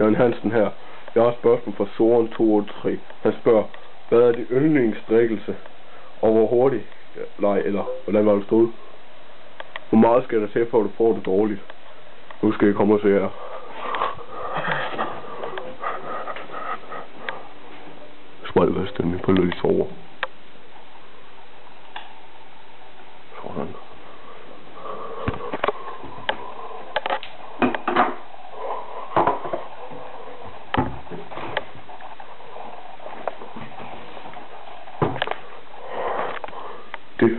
Jørgen Hansen her. Jeg har et spørgsmål fra Soren 283. Han spørger, hvad er det yndlingsdrikkelse? Og hvor hurtigt? Nej, eller hvordan var det stået? Hvor meget skal der til, for at du får det dårligt? Nu skal jeg komme og se her. det hvad stemning på lidt sover. Sådan. Det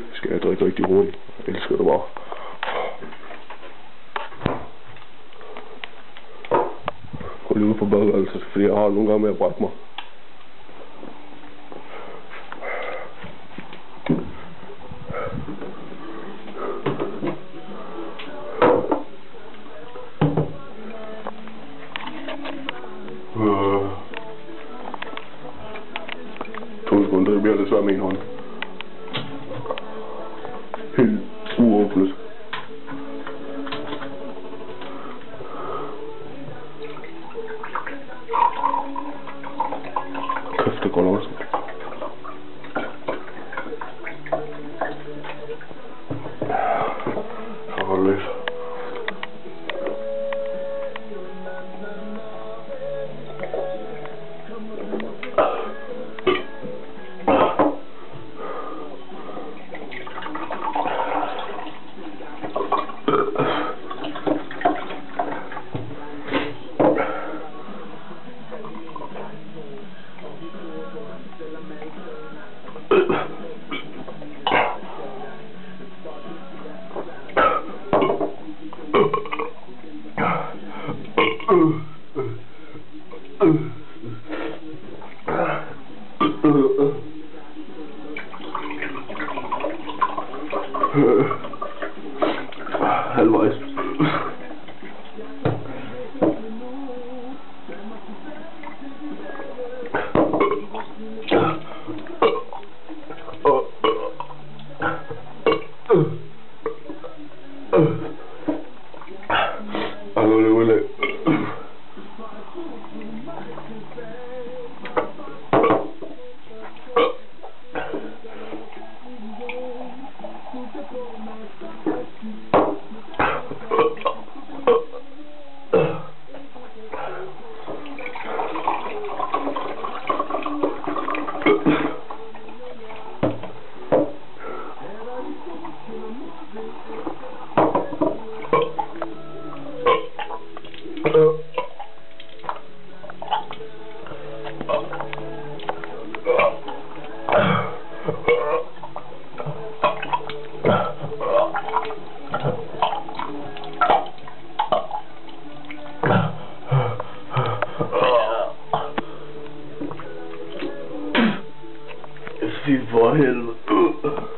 skal rigtig hurtigt. Jeg elsker det bare. Gå lige ud på badeværelset, fordi jeg har nogle gange med at brække mig. Øh. To sekunder, det bliver lidt svært med en hånd. business. Köfte. Halvvejs. Ej, nu er det udlæg. Steve him.